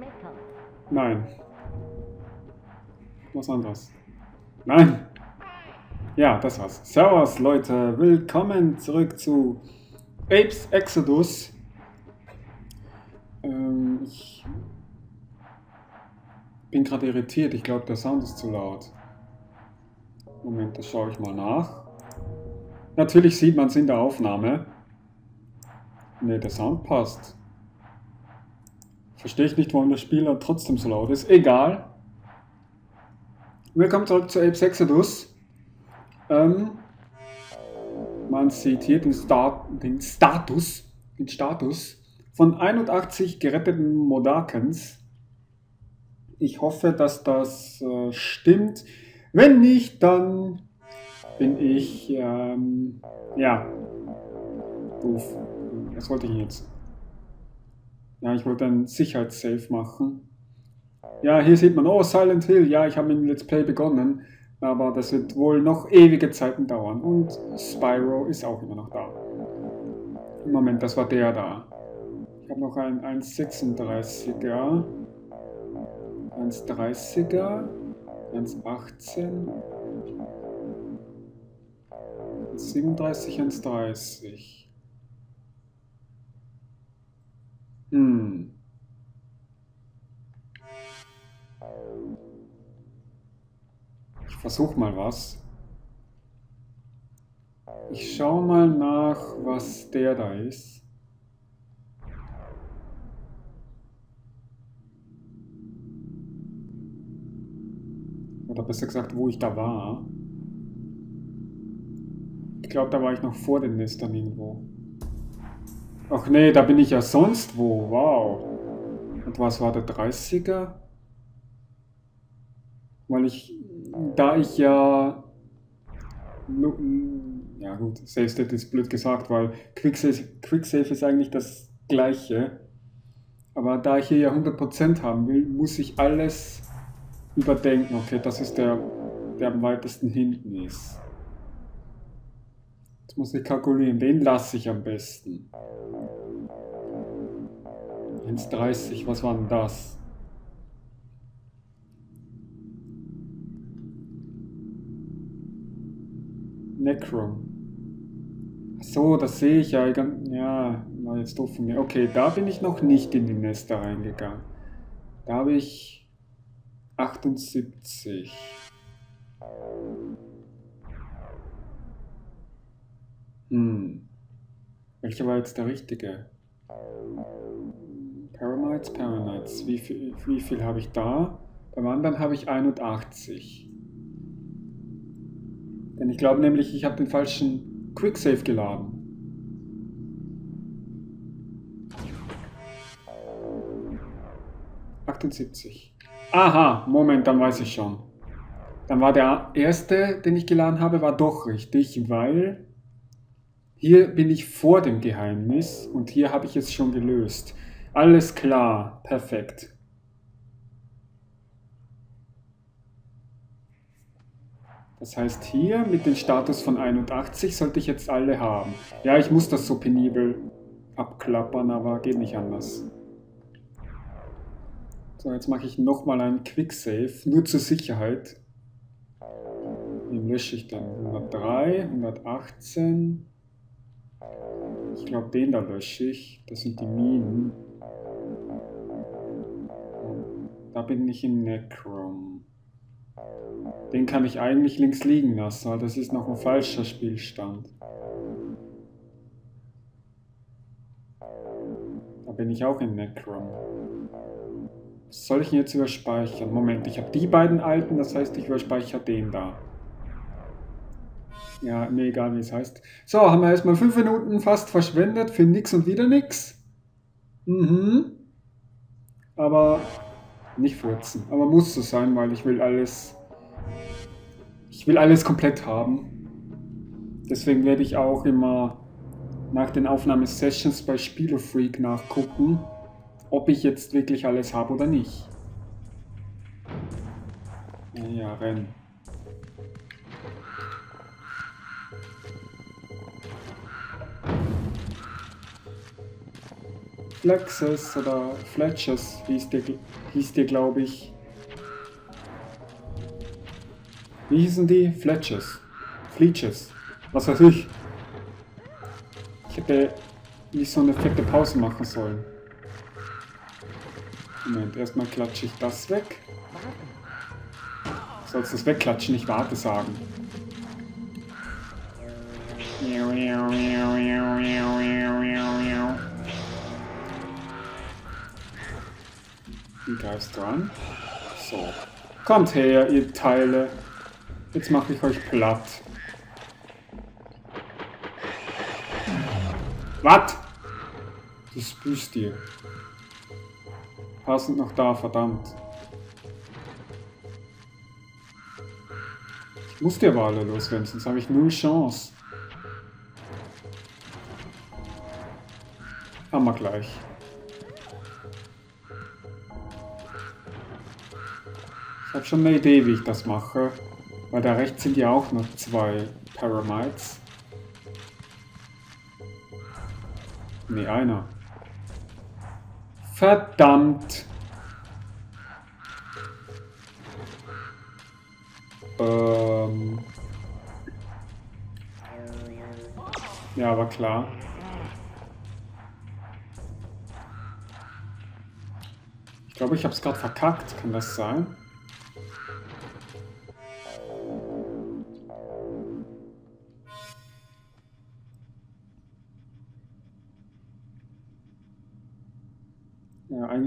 metal. Nein. Was anderes. Nein. Ja, das war's. Servus, Leute. Willkommen zurück zu Apes Exodus. Ähm, ich bin gerade irritiert. Ich glaube, der Sound ist zu laut. Moment, das schaue ich mal nach. Natürlich sieht man es in der Aufnahme. Ne, der Sound passt. Verstehe ich nicht, warum der Spieler trotzdem so laut ist. Egal. Willkommen zurück zu Apes Exodus. Ähm, man sieht hier den, Stat den Status, den Status von 81 geretteten Modakens. Ich hoffe, dass das äh, stimmt. Wenn nicht, dann bin ich, ähm, ja, doof. Was wollte ich jetzt? Ja, ich wollte ein Sicherheitssave machen. Ja, hier sieht man, oh, Silent Hill. Ja, ich habe mit dem Let's Play begonnen. Aber das wird wohl noch ewige Zeiten dauern. Und Spyro ist auch immer noch da. Moment, das war der da. Ich habe noch einen 1,36er. 1,30er. 1,18. 37, 1,30. Hm. Ich versuche mal was. Ich schaue mal nach, was der da ist. Oder besser gesagt, wo ich da war. Ich glaube, da war ich noch vor den Nestern irgendwo. Ach nee, da bin ich ja sonst wo. Wow. Und was war der 30er? Weil ich, da ich ja, ja gut, Save State ist blöd gesagt, weil Quicksave, ist eigentlich das gleiche. Aber da ich hier ja 100% haben will, muss ich alles überdenken. Okay, das ist der, der am weitesten hinten ist. Jetzt muss ich kalkulieren, den lasse ich am besten. 1,30, was war denn das? Necrom. So, das sehe ich ja. Ja, war jetzt doof von mir. Okay, da bin ich noch nicht in die Nester reingegangen. Da habe ich 78. Hm. Welcher war jetzt der richtige? Paramites, Paramites. Wie viel, wie viel habe ich da? Beim anderen habe ich 81. Denn ich glaube nämlich, ich habe den falschen Quicksave geladen. Aha, Moment, dann weiß ich schon. Dann war der erste, den ich geladen habe, war doch richtig, weil hier bin ich vor dem Geheimnis und hier habe ich es schon gelöst. Alles klar, perfekt. Das heißt, hier mit dem Status von 81 sollte ich jetzt alle haben. Ja, ich muss das so penibel abklappern, aber geht nicht anders. So, jetzt mache ich nochmal einen Quicksave, nur zur Sicherheit. Den lösche ich dann. 103, 118. Ich glaube, den da lösche ich. Das sind die Minen. Da bin ich in Necrom. Den kann ich eigentlich links liegen lassen, weil das ist noch ein falscher Spielstand. Da bin ich auch in Necrom. Was soll ich denn jetzt überspeichern? Moment, ich habe die beiden alten, das heißt, ich überspeichere den da. Ja, mir egal, wie es heißt. So, haben wir erstmal fünf Minuten fast verschwendet für nix und wieder nix. Mhm. Aber nicht furzen. Aber muss so sein, weil ich will alles. Ich will alles komplett haben. Deswegen werde ich auch immer nach den Aufnahmesessions bei Spielofreak nachgucken, ob ich jetzt wirklich alles habe oder nicht. Ja, renn. Flexes oder Fletches hieß der, hieß der glaube ich. Wie hießen die? Fletches. Fleeches. Was weiß ich. Ich hätte nicht so eine fette Pause machen sollen. Moment, erstmal klatsche ich das weg. Sollst das wegklatschen, nicht Warte sagen. Die greifst dran. So. Kommt her, ihr Teile. Jetzt mache ich euch platt. Was? Das büßt dir. Passend noch da, verdammt. Ich muss die aber alle loswerden, sonst habe ich null Chance. Haben wir gleich. Habe schon eine Idee, wie ich das mache. Weil da rechts sind ja auch noch zwei Paramites. Ne, einer. Verdammt! Ähm. Ja, war klar. Ich glaube, ich habe es gerade verkackt. Kann das sein?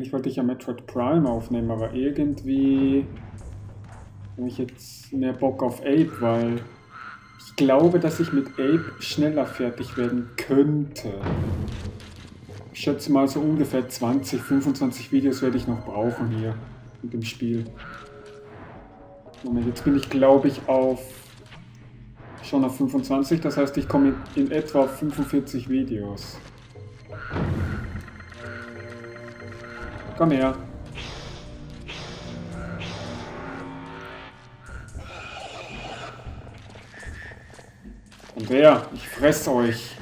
Eigentlich wollte ich ja Metroid Prime aufnehmen, aber irgendwie habe ich jetzt mehr Bock auf Ape, weil ich glaube, dass ich mit Ape schneller fertig werden könnte. Ich schätze mal so ungefähr 20, 25 Videos werde ich noch brauchen hier mit dem Spiel. Moment, jetzt bin ich glaube ich auf schon auf 25, das heißt ich komme in etwa auf 45 Videos. Komm her. Und wer? Ich fress euch.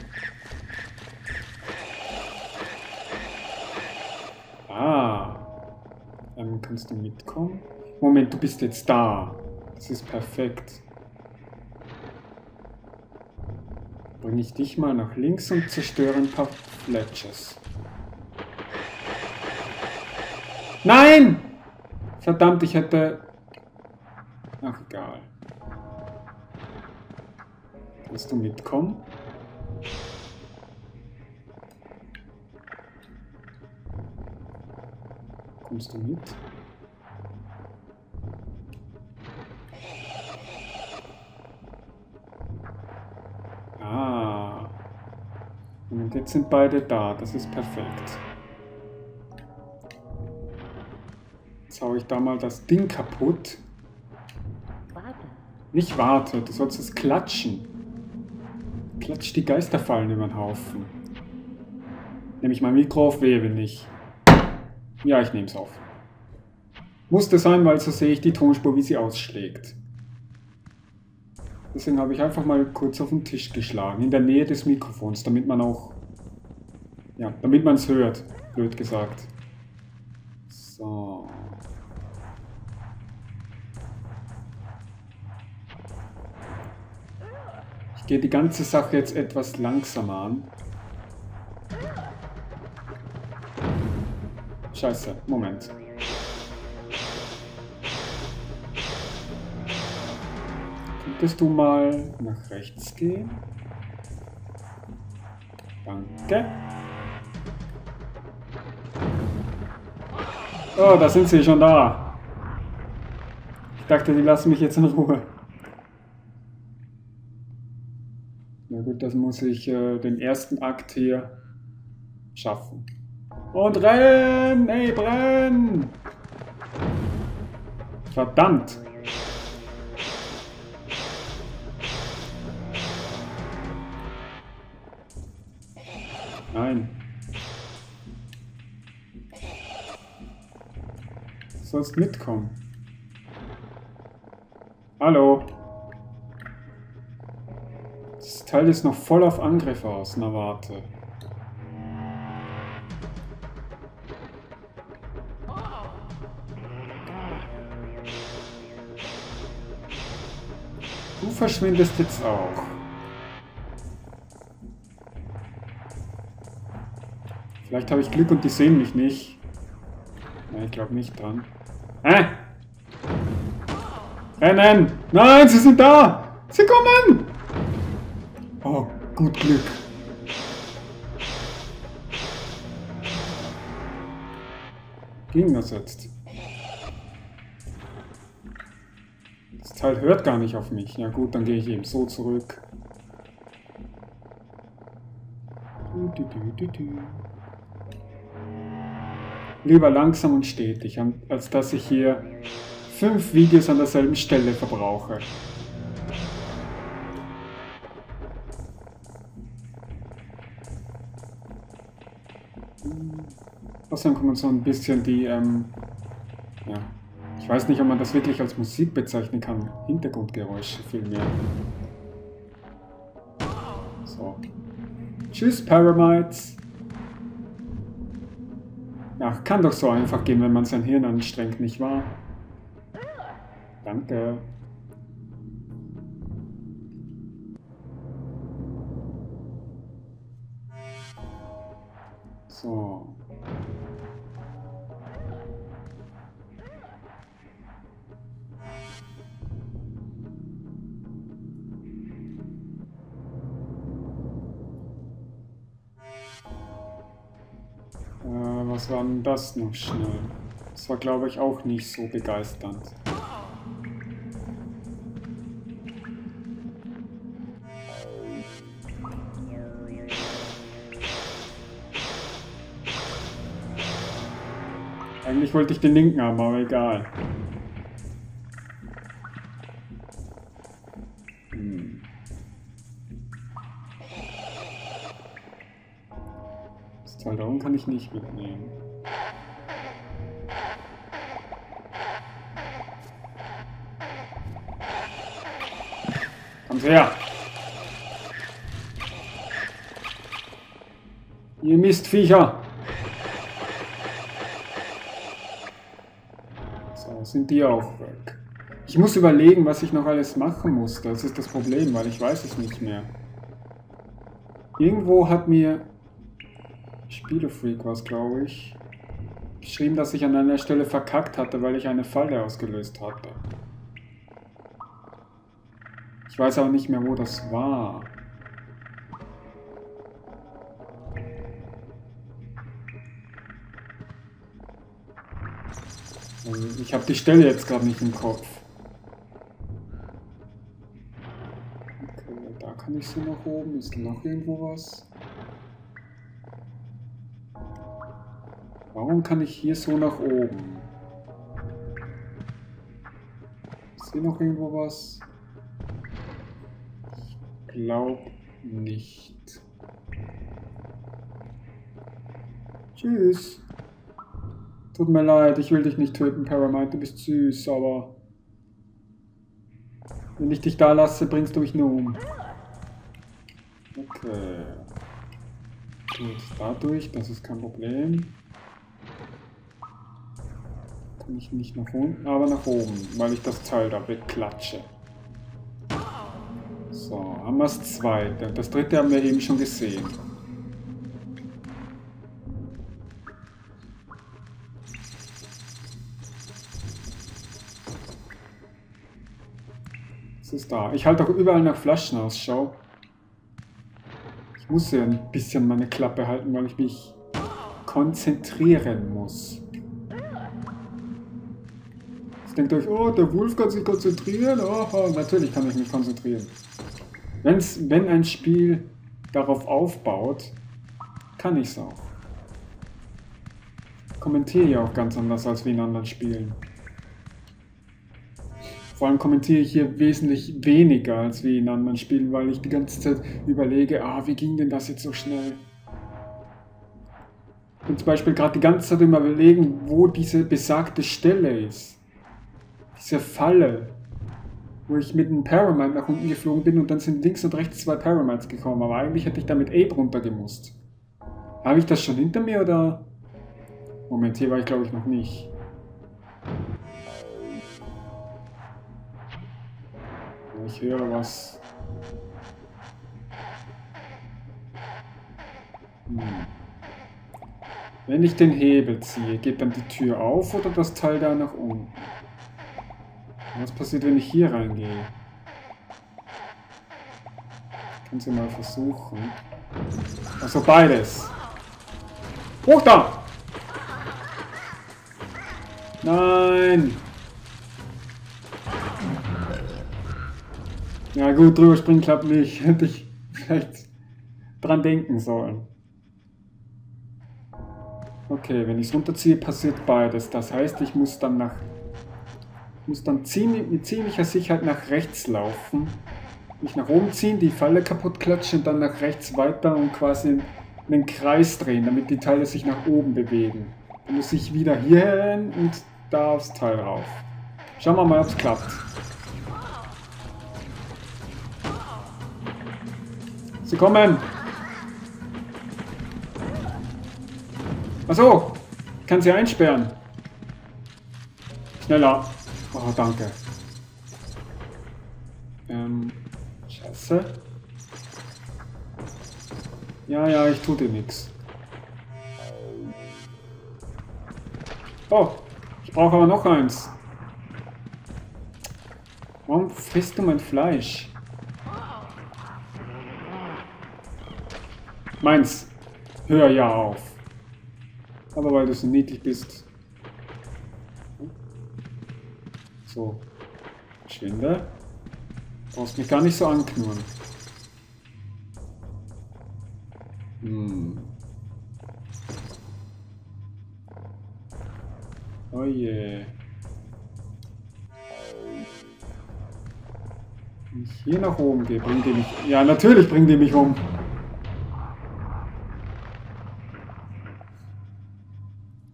Ah. Dann kannst du mitkommen. Moment, du bist jetzt da. Das ist perfekt. Bringe ich dich mal nach links und zerstöre ein paar Fletches. Nein! Verdammt, ich hätte... Ach, egal. Willst du mitkommen? Kommst du mit? Ah. Und jetzt sind beide da. Das ist perfekt. Jetzt ich da mal das Ding kaputt. Warte. Nicht warte, du sollst es klatschen. Klatsch die Geisterfallen über den Haufen. Nehme ich mein Mikro auf, wehe wenn nicht. Ja, ich nehme es auf. Musste sein, weil so sehe ich die Tonspur, wie sie ausschlägt. Deswegen habe ich einfach mal kurz auf den Tisch geschlagen, in der Nähe des Mikrofons, damit man auch... Ja, damit man es hört, blöd gesagt. So... gehe die ganze Sache jetzt etwas langsamer an. Scheiße, Moment. Könntest du mal nach rechts gehen? Danke. Oh, da sind sie schon da. Ich dachte, die lassen mich jetzt in Ruhe. gut, das muss ich äh, den ersten Akt hier schaffen. Und rennen! Ey, brenn! Verdammt! Nein. Du sollst mitkommen. Teil es noch voll auf Angriffe aus, na warte. Du verschwindest jetzt auch. Vielleicht habe ich Glück und die sehen mich nicht. Nein, ich glaube nicht dran. Hä? Ah! Rennen! Nein, sie sind da! Gut Glück. Ging das jetzt? Das Teil hört gar nicht auf mich. Ja gut, dann gehe ich eben so zurück. Lieber langsam und stetig, als dass ich hier fünf Videos an derselben Stelle verbrauche. Außerdem kommen so ein bisschen die, ähm, ja, ich weiß nicht, ob man das wirklich als Musik bezeichnen kann. Hintergrundgeräusche vielmehr. So. Tschüss, Paramites. Ja, kann doch so einfach gehen, wenn man sein Hirn anstrengt, nicht wahr? Danke. Denn das noch schnell? Das war, glaube ich, auch nicht so begeisternd. Eigentlich wollte ich den linken haben, aber egal. Darum kann ich nicht mitnehmen. Her! Ihr Mistviecher! So, sind die auch weg. Ich muss überlegen, was ich noch alles machen muss. Das ist das Problem, weil ich weiß es nicht mehr. Irgendwo hat mir Spielefreak war es, glaube ich. Geschrieben, dass ich an einer Stelle verkackt hatte, weil ich eine Falle ausgelöst hatte. Ich weiß aber nicht mehr, wo das war. Also, ich habe die Stelle jetzt gerade nicht im Kopf. Okay, da kann ich so nach oben. Ist noch irgendwo was? Warum kann ich hier so nach oben? Ist hier noch irgendwo was? Glaube nicht. Tschüss. Tut mir leid, ich will dich nicht töten, Paramite, du bist süß, aber... Wenn ich dich da lasse, bringst du mich nur um. Okay. Gut, dadurch, das ist kein Problem kann ich nicht nach unten, aber nach oben, weil ich das Teil da wegklatsche. So, haben wir das zweite. Das dritte haben wir eben schon gesehen. Was ist da? Ich halte auch überall nach Flaschen Ausschau. Ich muss ja ein bisschen meine Klappe halten, weil ich mich konzentrieren muss. Jetzt denkt euch, oh, der Wolf kann sich konzentrieren. Oh, natürlich kann ich mich konzentrieren. Wenn's, wenn ein Spiel darauf aufbaut, kann ich es auch. Kommentiere ja auch ganz anders als wie in anderen Spielen. Vor allem kommentiere ich hier wesentlich weniger als wie in anderen Spielen, weil ich die ganze Zeit überlege, ah, wie ging denn das jetzt so schnell? Und zum Beispiel gerade die ganze Zeit überlegen, wo diese besagte Stelle ist diese Falle, wo ich mit einem Paramount nach unten geflogen bin und dann sind links und rechts zwei Paramounts gekommen, aber eigentlich hätte ich da mit Abe runtergemusst. Habe ich das schon hinter mir oder? Moment, hier war ich glaube ich noch nicht. Ich höre was. Hm. Wenn ich den Hebel ziehe, geht dann die Tür auf oder das Teil da nach unten? Was passiert, wenn ich hier reingehe? Können Sie mal versuchen. Also beides. Hoch da! Nein! Ja gut, drüber springen klappt nicht. Hätte ich vielleicht dran denken sollen. Okay, wenn ich es runterziehe, passiert beides. Das heißt, ich muss dann nach muss dann ziemlich, mit ziemlicher Sicherheit nach rechts laufen. Mich nach oben ziehen, die Falle kaputt klatschen und dann nach rechts weiter und quasi einen Kreis drehen, damit die Teile sich nach oben bewegen. Dann muss ich wieder hier hin und da aufs Teil rauf. Schauen wir mal, ob es klappt. Sie kommen! Achso! Ich kann sie einsperren. Schneller. Oh, danke. Ähm, scheiße. Ja, ja, ich tue dir nichts. Oh, ich brauche aber noch eins. Warum frisst du mein Fleisch? Meins. Hör ja auf. Aber weil du so niedlich bist. So. Schwinde. Brauchst mich gar nicht so anknurren. Hm. Oh je. Wenn ich hier nach oben gehe, bringt die mich... Ja, natürlich bringt die mich um.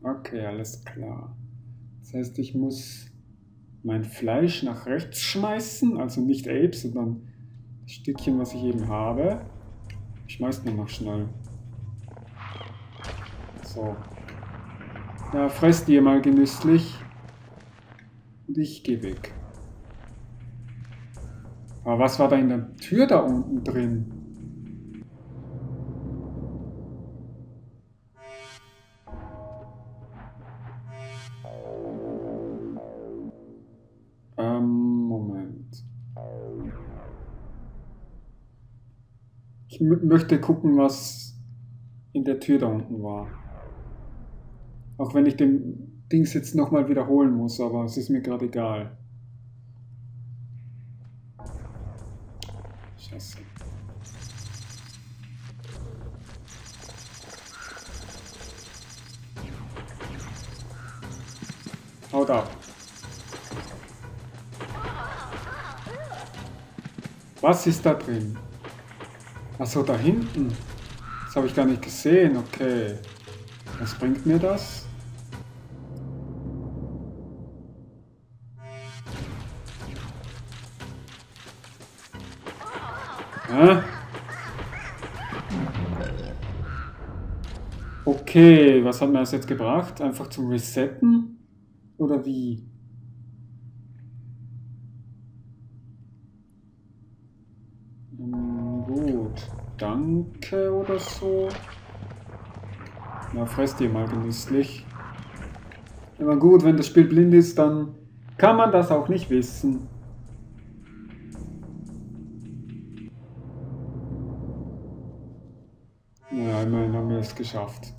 Okay, alles klar. Das heißt, ich muss mein Fleisch nach rechts schmeißen, also nicht Ape, sondern das Stückchen, was ich eben habe. Ich schmeiß nur noch schnell. So. Ja, fress dir mal genüsslich. Und ich gehe weg. Aber was war da in der Tür da unten drin? Ich möchte gucken, was in der Tür da unten war. Auch wenn ich den Dings jetzt nochmal wiederholen muss, aber es ist mir gerade egal. Scheiße. Haut ab. Was ist da drin? Achso, da hinten. Das habe ich gar nicht gesehen. Okay. Was bringt mir das? Hä? Okay, was hat mir das jetzt gebracht? Einfach zum Resetten? Oder wie? Danke oder so. Na, fress dir mal genüsslich. Aber gut, wenn das Spiel blind ist, dann kann man das auch nicht wissen. Ja, immerhin haben wir es geschafft.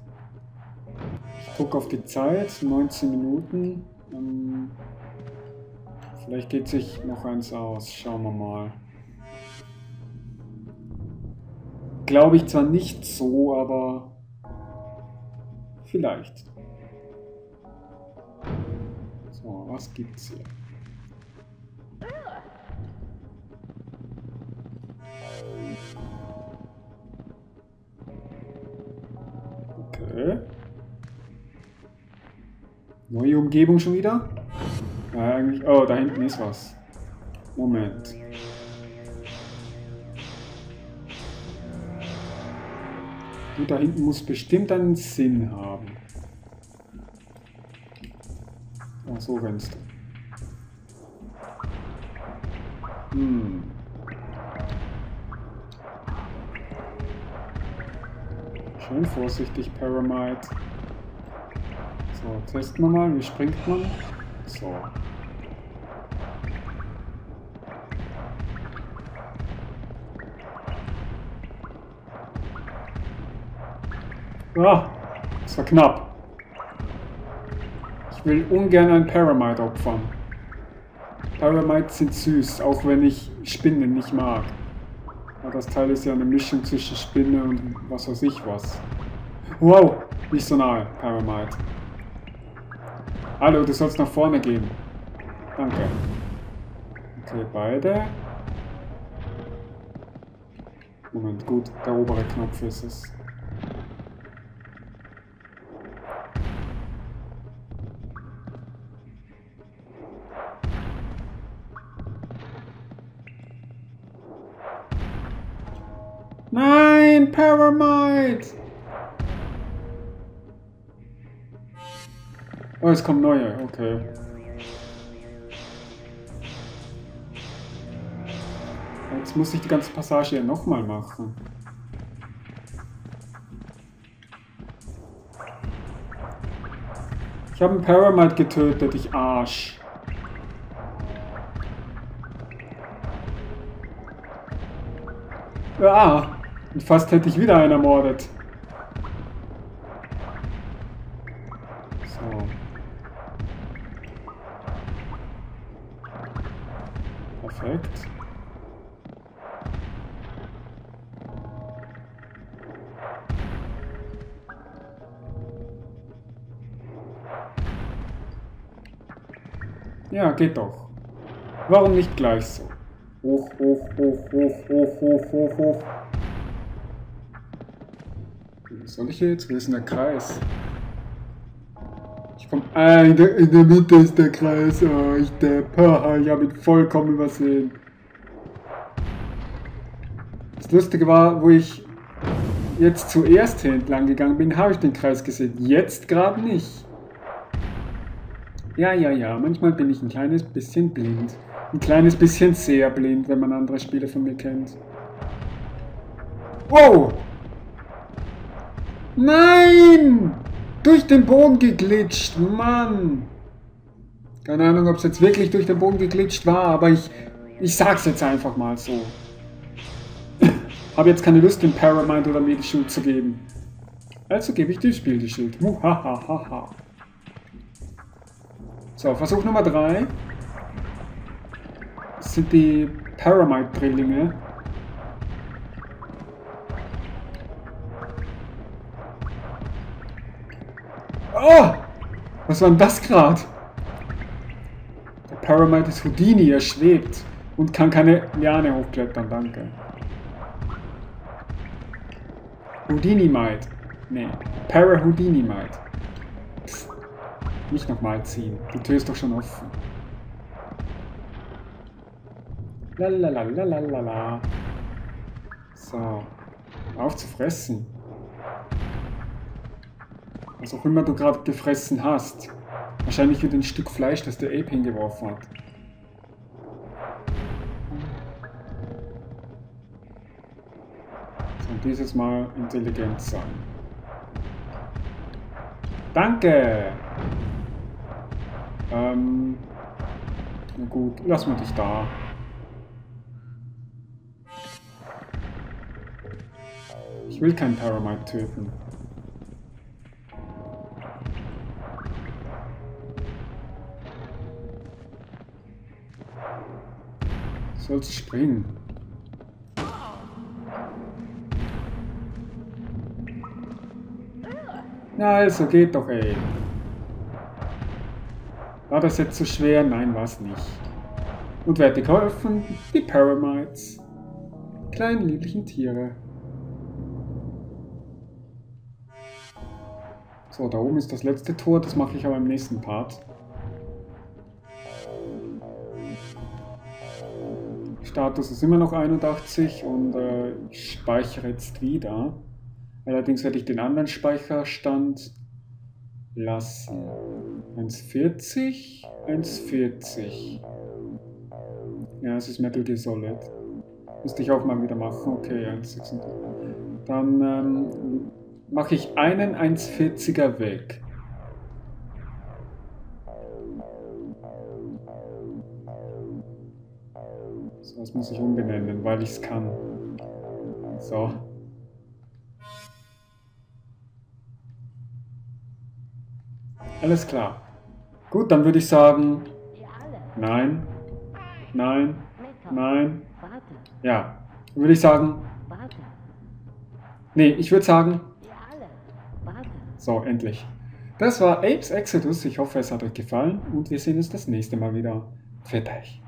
Ich gucke auf die Zeit, 19 Minuten. Ähm, vielleicht geht sich noch eins aus, schauen wir mal. Glaube ich zwar nicht so, aber vielleicht. So, was gibt's hier? Okay. Neue Umgebung schon wieder? Eigentlich. Oh, da hinten ist was. Moment. Du da hinten muss bestimmt einen Sinn haben. Oh, so rennst du. Hm. Schön vorsichtig, Paramite. So, testen wir mal, wie springt man? So. Ah, das war knapp. Ich will ungern ein Paramite opfern. Paramites sind süß, auch wenn ich Spinnen nicht mag. Aber das Teil ist ja eine Mischung zwischen Spinne und was weiß ich was. Wow, nicht so nahe, Paramite. Hallo, du sollst nach vorne gehen. Danke. Okay, beide. Moment, gut, der obere Knopf ist es. Nein, Paramite! Oh, es kommen neue, okay. Jetzt muss ich die ganze Passage ja nochmal machen. Ich habe einen Paramite getötet, ich Arsch. Ah! Und fast hätte ich wieder einen ermordet. So. Perfekt. Ja, geht doch. Warum nicht gleich so? Hoch, hoch, hoch, hoch, hoch, hoch, hoch, hoch. Soll ich jetzt? Wo ist denn der Kreis? Ich komm. Ah, in der, in der Mitte ist der Kreis. Oh, ich depp. ich habe ihn vollkommen übersehen. Das Lustige war, wo ich jetzt zuerst hier entlang gegangen bin, habe ich den Kreis gesehen. Jetzt gerade nicht. Ja, ja, ja. Manchmal bin ich ein kleines bisschen blind. Ein kleines bisschen sehr blind, wenn man andere Spiele von mir kennt. Wow! Nein! Durch den Boden geglitscht, Mann! Keine Ahnung, ob es jetzt wirklich durch den Boden geglitscht war, aber ich, ich sag's jetzt einfach mal so. Habe jetzt keine Lust, dem Paramount oder mir die Schuld zu geben. Also gebe ich dem Spiel die Schuld. Muhahaha. So, Versuch Nummer 3. Das sind die Paramite-Drillinge. Oh! Was war denn das gerade? Der Paramite ist Houdini, er schwebt und kann keine Liane hochklettern, danke. Houdini-Mite. Nee, Para-Houdini-Mite. Nicht nochmal ziehen, die Tür ist doch schon offen. Lalalala. So. Auf zu fressen. Was auch immer du gerade gefressen hast. Wahrscheinlich wieder ein Stück Fleisch, das der Ape hingeworfen hat. Und dieses Mal intelligent sein. Danke! Ähm, na gut, lass mal dich da. Ich will keinen Paramite töten. Sollst springen. Na also, geht doch, ey. War das jetzt so schwer? Nein, war es nicht. Und wer hat dir geholfen? Die Paramites. Kleinen lieblichen Tiere. So, da oben ist das letzte Tor, das mache ich aber im nächsten Part. Status ist immer noch 81 und äh, ich speichere jetzt wieder. Allerdings werde ich den anderen Speicherstand lassen. 1,40, 1,40. Ja, es ist Metal Gear Solid. Müsste ich auch mal wieder machen. Okay, 1,6. Dann ähm, mache ich einen 1,40er weg. Das muss ich umbenennen, weil ich es kann. So. Alles klar. Gut, dann würde ich sagen, nein, nein, nein. Ja, dann würde ich sagen, nee, ich würde sagen, so, endlich. Das war Apes Exodus. Ich hoffe, es hat euch gefallen und wir sehen uns das nächste Mal wieder. Fertig.